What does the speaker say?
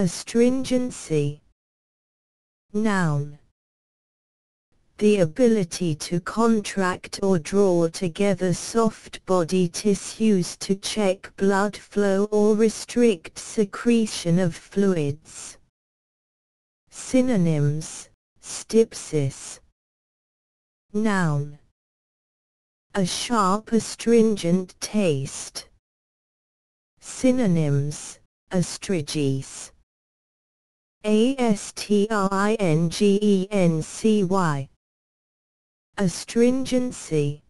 Astringency. Noun. The ability to contract or draw together soft body tissues to check blood flow or restrict secretion of fluids. Synonyms, stypsis. Noun. A sharp astringent taste. Synonyms, astringency. A-S-T-R-I-N-G-E-N-C-Y Astringency